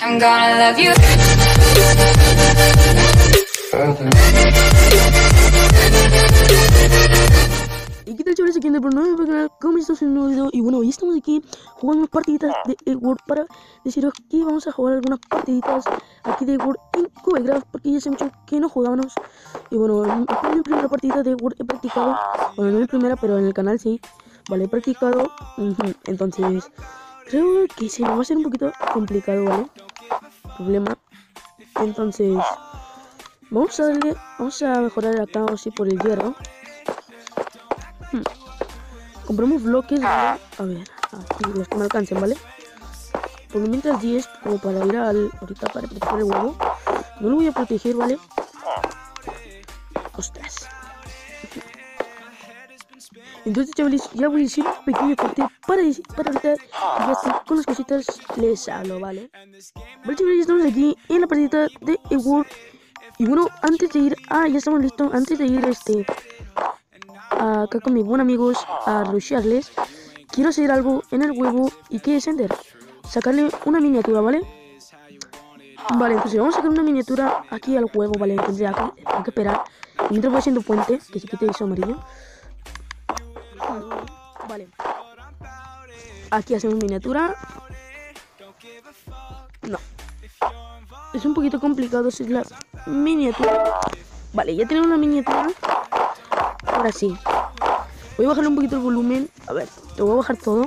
I'm gonna love you. ¿Y qué tal chavales? Aquí en el nuevo canal, ¿cómo estás en un nuevo video? Y bueno, hoy estamos aquí jugando partiditas de Egg World para deciros que vamos a jugar algunas partiditas aquí de World en Covegraph porque ya hace mucho que no jugábamos. Y bueno, esta es mi primera partida de World he practicado, bueno, no mi primera, pero en el canal sí, vale, he practicado, entonces creo que se me va a ser un poquito complicado, ¿vale? Problema, entonces vamos a darle, vamos a mejorar acá así por el hierro. Hmm. Compramos bloques, ¿vale? A ver, aquí los que me alcancen, ¿vale? Por lo mientras 10, como para ir al. Ahorita para proteger el huevo. No lo voy a proteger, ¿vale? Ostras. Entonces, chavales, ya voy a decir un pequeño corte para, para ahorita. y Ya con las cositas, les hablo, ¿vale? Vale, chavales, ya estamos aquí en la partida de Eworld. Y bueno, antes de ir. Ah, ya estamos listos. Antes de ir, este acá con mis buenos amigos a rushearles, quiero hacer algo en el huevo y que es Ender. Sacarle una miniatura, ¿vale? Vale, entonces vamos a sacar una miniatura aquí al huevo, ¿vale? Entonces tengo que esperar. Mientras voy haciendo puente, que se quite eso amarillo. Aquí hacemos miniatura. No. Es un poquito complicado hacer la miniatura. Vale, ya tenemos una miniatura. Ahora sí. Voy a bajarle un poquito el volumen. A ver, te voy a bajar todo.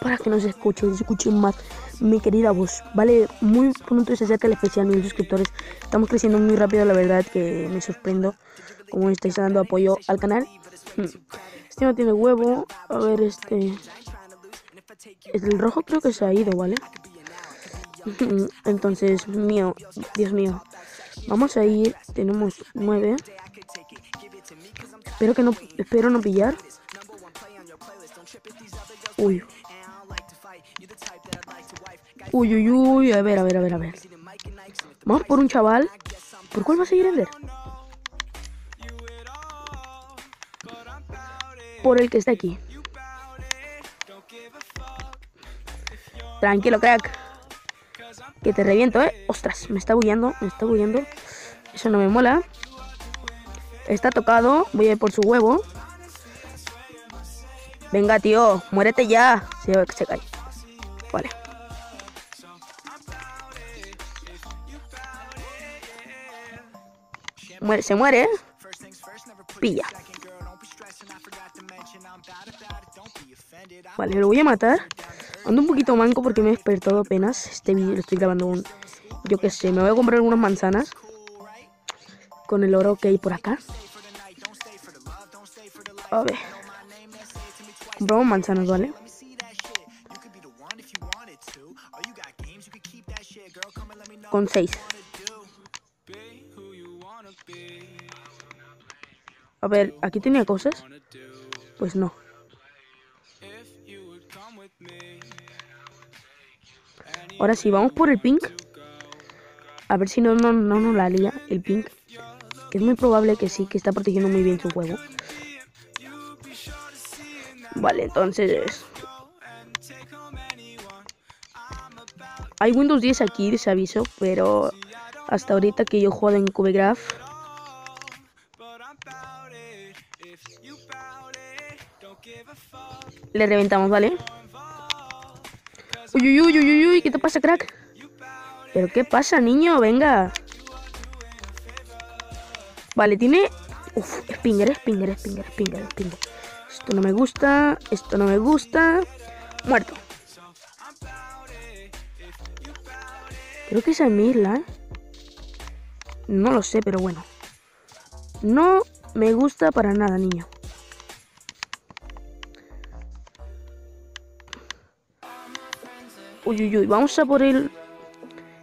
Para que no se escuche, se escuche más mi querida voz. Vale, muy pronto se acerca el especial, mil suscriptores. Estamos creciendo muy rápido, la verdad que me sorprendo. Como estáis dando apoyo al canal. Hmm. Este no tiene huevo. A ver, este. El rojo creo que se ha ido, ¿vale? Entonces, mío, Dios mío. Vamos a ir, tenemos nueve. Espero que no, espero no pillar. Uy. Uy, uy, uy, a ver, a ver, a ver, a ver. Vamos por un chaval. ¿Por cuál va a seguir Ender? Por el que está aquí. Tranquilo, crack. Que te reviento, eh. Ostras, me está bullando, me está bullando. Eso no me mola. Está tocado. Voy a ir por su huevo. Venga, tío. Muérete ya. Se, se cae. Vale. Muere, se muere. Pilla. Vale, lo voy a matar. Ando un poquito manco porque me he despertado apenas. Este vídeo lo estoy grabando un... Yo qué sé, me voy a comprar algunas manzanas. Con el oro que hay por acá. A ver. Compramos manzanas, ¿vale? Con seis. A ver, ¿aquí tenía cosas? Pues no. Ahora sí, vamos por el pink. A ver si no no, no nos la lía el pink. Que es muy probable que sí, que está protegiendo muy bien su juego. Vale, entonces... Hay Windows 10 aquí, les aviso, pero hasta ahorita que yo juego en CubeGraph... Le reventamos, ¿vale? Uy, uy, uy, uy, uy, ¿qué te pasa, crack? ¿Pero qué pasa, niño? Venga. Vale, tiene... Uf, Spinger, Spinger, Spinger, Spinger, Spinger. Esto no me gusta, esto no me gusta. Muerto. Creo que es Mirla, ¿eh? No lo sé, pero bueno. No me gusta para nada, niño. Uy, uy, uy, vamos a por el...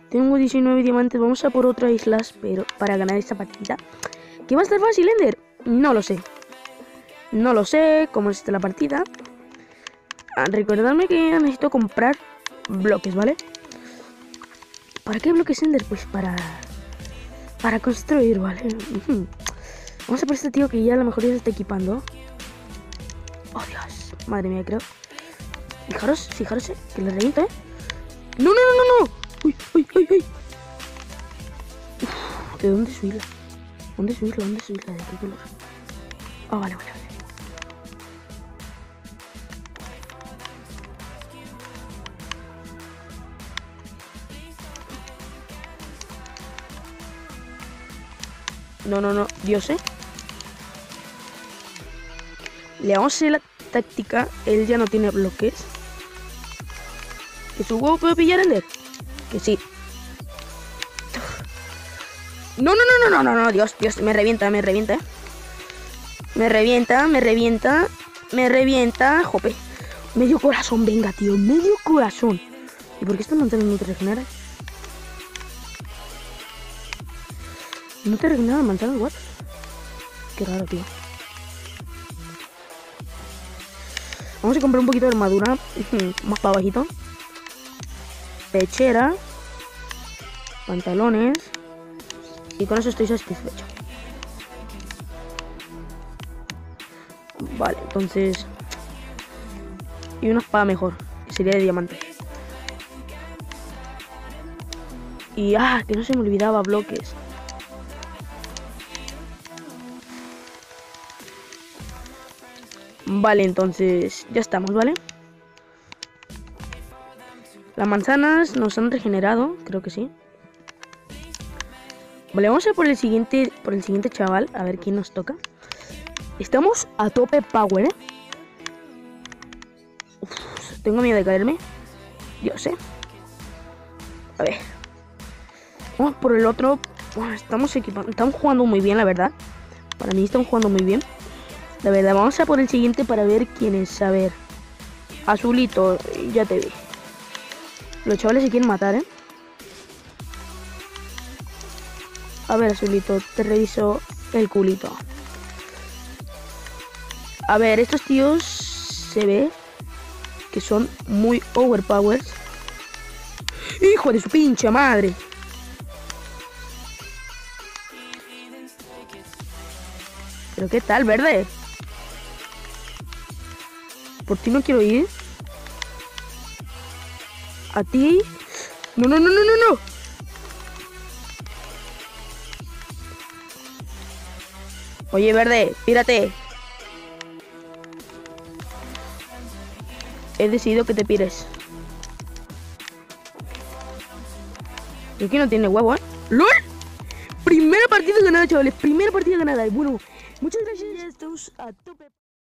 Tengo 19 diamantes, vamos a por otras islas, pero para ganar esta partida. ¿Qué va a estar fácil, Ender? No lo sé. No lo sé, cómo está la partida. Ah, recordadme que necesito comprar bloques, ¿vale? ¿Para qué bloques, Ender? Pues para... Para construir, ¿vale? Vamos a por este tío que ya a lo mejor ya se está equipando. Oh, Dios. Madre mía, creo. Fijaros, fijaros, eh, que le reviento, ¿eh? No, no, no, no, no. Uy, uy, uy, uy. Uf, ¿De dónde subirla? ¿Dónde subirla? ¿Dónde subirla? ¿De qué color? Ah, vale, vale, vale. No, no, no. Dios, ¿eh? Le vamos a hacer la táctica. Él ya no tiene bloques. ¿Que su huevo puede pillar Ender? Que sí. No, no, no, no, no, no, no, Dios, Dios, me revienta, me revienta. Me revienta, me revienta, me revienta, jope. Medio corazón, venga, tío, medio corazón. ¿Y por qué esta manzana no te regenera? No te regenera la manzana, what? Qué raro, tío. Vamos a comprar un poquito de armadura, más para bajito. Pechera. Pantalones. Y con eso estoy satisfecho. Vale, entonces... Y una espada mejor, que sería de diamante. Y ah, que no se me olvidaba bloques. Vale, entonces ya estamos, ¿vale? Las manzanas nos han regenerado, creo que sí. Vale, vamos a por el siguiente, por el siguiente chaval, a ver quién nos toca. Estamos a tope power, ¿eh? Uf, tengo miedo de caerme. Dios, ¿eh? A ver. Vamos por el otro. estamos equipando. Estamos jugando muy bien, la verdad. Para mí estamos jugando muy bien. La verdad, vamos a por el siguiente para ver quién es. A ver. Azulito, ya te vi. Los chavales se quieren matar, ¿eh? A ver, Azulito, te reviso el culito. A ver, estos tíos se ve que son muy overpowered. ¡Hijo de su pinche madre! ¿Pero qué tal, verde? Por ti no quiero ir. A ti. No, no, no, no, no, no. Oye, verde, pírate. He decidido que te pires. Y aquí no tiene huevo, ¿eh? ¡LOL! Primera partida ganada, chavales. Primera partida ganada. Bueno, muchas gracias. A tope.